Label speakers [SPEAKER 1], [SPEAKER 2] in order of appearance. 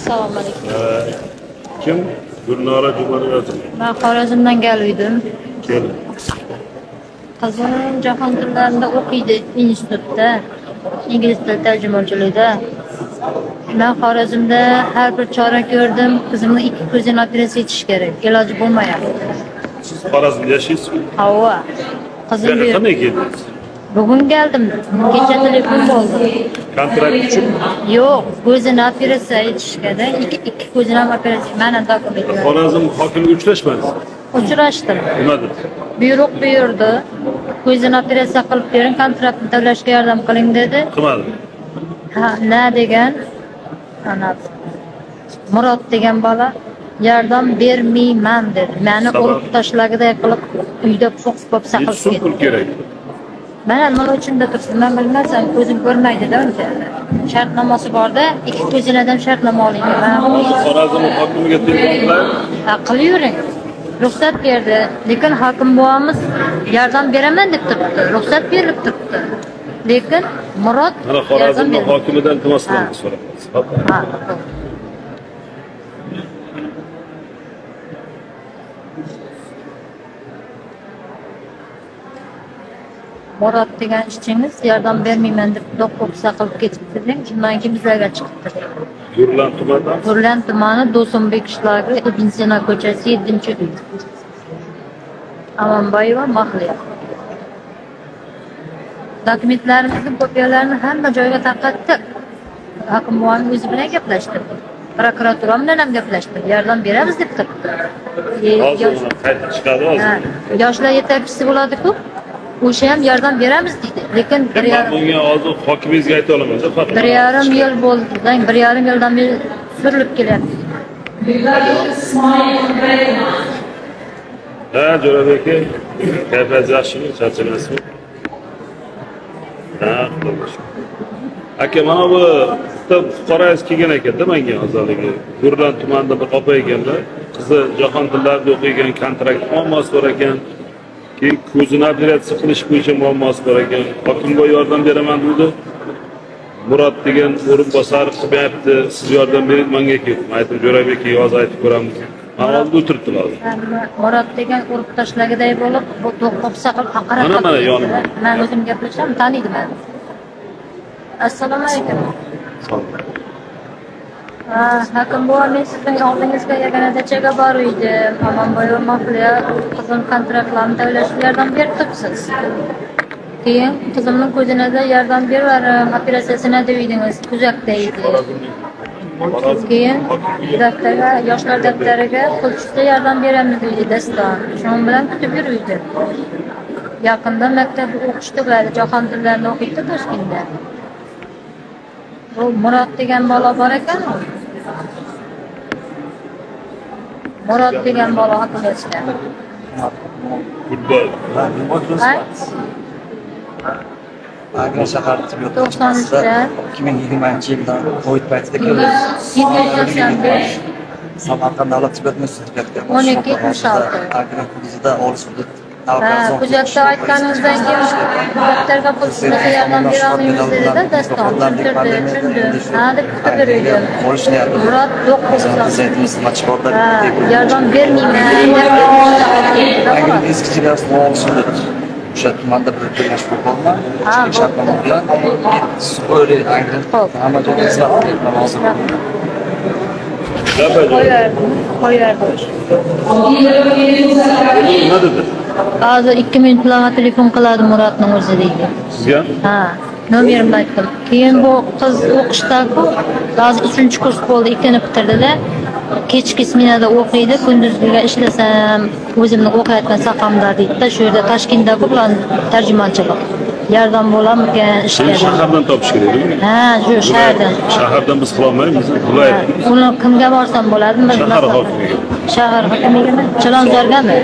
[SPEAKER 1] Assalomu alaykum.
[SPEAKER 2] Ee, Kim? Gulnora Jumaniyozov.
[SPEAKER 1] Men Xorazmdan kelgandim.
[SPEAKER 2] Kel.
[SPEAKER 1] Qizim jahon tillarida o'qiydi institutda. Ingliz tili tarjimonchiligida. Men Xorazmda har bir chora ko'rdim. Qizimni ikki ko'zini operatsiya etish kerak. Iloji bo'lmayapti.
[SPEAKER 2] Siz Xorazmda yashaysizmi?
[SPEAKER 1] Havo. Qizim bu-
[SPEAKER 2] qanday keldingiz?
[SPEAKER 1] Bugun keldim. Kecha telefon bo'ldi.
[SPEAKER 2] Kontrakt uchun
[SPEAKER 1] Yo'q, ko'zini operatsiya etish kerak. Ikki ko'zini ham operatsiya. Mana dokumentlar.
[SPEAKER 2] Xorazm hokimiga uchrashmadingiz.
[SPEAKER 1] Uchrashdim.
[SPEAKER 2] Nima dedi?
[SPEAKER 1] buyruq buyurdi ko'zini operatsiya qilib bering kontraktni to'lashga yordam qiling dedi
[SPEAKER 2] Qilmadi.
[SPEAKER 1] ha na degan ana murod degan bola yordam bermayman dedi mani urib tashlagiday qilib uyda po'q
[SPEAKER 2] Necha
[SPEAKER 1] saqlab
[SPEAKER 2] so'm pul
[SPEAKER 1] ketdi
[SPEAKER 2] kerak?
[SPEAKER 1] Mana nima uchun turibsiz? Man bilmasam ko'zim ko'rmaydida uncha. Shartnomasi borda ikki ko'zlardan shartnoma oling. Man
[SPEAKER 2] Xorazm hokimiga telefon qilaylik.
[SPEAKER 1] Ha, qilavering ruxsat berdi. Lekin hokim buvamiz yordam beraman deb turibdi. Ruxsat berilib turibdi. Lekin murod
[SPEAKER 2] Mana
[SPEAKER 1] berdi.
[SPEAKER 2] hokimidan iltimos
[SPEAKER 1] Ha.
[SPEAKER 2] qilamiz so'raymiz.
[SPEAKER 1] Murod degan ishchingiz yordam bermayman deb do'q po'pisa qilib ketibdi deng shundan keyin bizlarga chiqibdi
[SPEAKER 2] Gurlan tumanidan
[SPEAKER 1] Turlan tumani Do'sonbek qishlog'i Ibn Sino ko'chasi 7 uy. Amanboyeva Mahliya. Dokumentlarimizning kopiyalarini hamma joyga tarqatdik. Hokim buvani o'zi bilan gaplashdim. Prokuratura bilan ham gaplashdim. Yordam beramiz deb turibdi.
[SPEAKER 2] Hozir qaytib chiqadi hozir.
[SPEAKER 1] yoshlar yetakchisi bo'ladi-ku. O'sha ham yordam beramiz deydi. Lekin bir yarim
[SPEAKER 2] bunga hozir hokimingizga ayta olaman-da faqat.
[SPEAKER 1] bir yarim yil bo'ldi. Bir yarim yildan beri surilib kelyapti.
[SPEAKER 2] Ha, Jo'rabek aka. Kayfiyat yaxshimi? Charchamasizmi? Ha, xudoga shukr. Aka, mana bu bitta fuqaroyingiz kelgan ekanda menga hozirligi. Gurlan tumanida bir opa ekanlar. Qizi jahon tillarida o'qigan, kontrakt muammosi bor ekan. Keyin ko'zini operatsiya qilish bo'yicha muammosi bor ekan. Hokimga yordam beraman dedi. Murod degan o'rinbosar qilmayapti. Siz yordam bering, menga keldim. Aytdim, Jo'rabek aka, yoz aytib ko'ramiz. Mana hozir o'tiribdilar hozir.
[SPEAKER 1] Murod degan urib tashlagiday bo'lib qilib haqorat
[SPEAKER 2] Mana, mana, yonimda.
[SPEAKER 1] man o'zim gaplashaman taniydi mani assalomu alaykum Ha, hokim buva men sizning oldingizga yagona dachaga boruvdim amanboyeva mahliya qizim kontraktlarni to'lashga yordam berib turibsiz keyin qizimni ko'zinada yordam beraverim operatsiyasini deydingiz kuzakda edi keyin daftarga yoshlar daftariga pul tushsa yordam beramiz deydi daston shuning bilan kutib yuruvdi yaqinda maktabda o'qishni qiladi jahon tillarini o'qiydi toshkentda bu murod degan bola bor ekan murod degan bola operatsiya
[SPEAKER 2] Futbol.
[SPEAKER 3] Agra shahar tibbiyot
[SPEAKER 1] To'qson
[SPEAKER 3] boshqarmasida
[SPEAKER 1] uchda.
[SPEAKER 3] 2020 yilda Covid paytida Samarqand davlat tibbiyot institutiga
[SPEAKER 1] O'n ikki, yetmish olti.
[SPEAKER 3] Agra hududida Olis hudud
[SPEAKER 1] ha hujjatda aytganingizdan keyin daftarga pul tushmasa yordam bera olmaymiz dedida daston tushuntirdi tushundim ha deb kutib yuruvdim
[SPEAKER 3] Olish niyati.
[SPEAKER 1] murod yo'q bo'lsa
[SPEAKER 3] Prezidentimiz matbuotda
[SPEAKER 1] Ha, yordam bermayman deb
[SPEAKER 3] Agra eski chegarasi Olis hudud o'sha tumanda bir birlash bo'lgan
[SPEAKER 1] Ha,
[SPEAKER 3] ikki shartnoma bilan So'ri Agra
[SPEAKER 1] Xo'p.
[SPEAKER 3] hamma joyda xizmat qilyapman hozir
[SPEAKER 2] Gap ajoyib.
[SPEAKER 1] qo'yardim qo'yardim
[SPEAKER 2] Nima dedi?
[SPEAKER 1] Hozir ikki minut bilan telefon qiladi murodni o'zi deydi.
[SPEAKER 2] Sizga?
[SPEAKER 1] ha nomerimni aytdim. Keyin bu qiz o'qishdaku hozir uchinchi kurs bo'ldi ikkini bitirdida. Kechki smenada o'qiydi kunduzgiga ishlasam o'zimni o'qiyotgan sohamda deydida shu yerda toshkentda bu bilan tarjimonchilik yordam bo'larmikan ishga
[SPEAKER 2] shahardan topish kerak.
[SPEAKER 1] ha shu shahardan
[SPEAKER 2] Shahardan biz qilolmaymiz. Viloyat.
[SPEAKER 1] uni kimga borsam bo'ladimi
[SPEAKER 2] Shahar hokimiga.
[SPEAKER 1] shahar hokimigami chilonzorgami.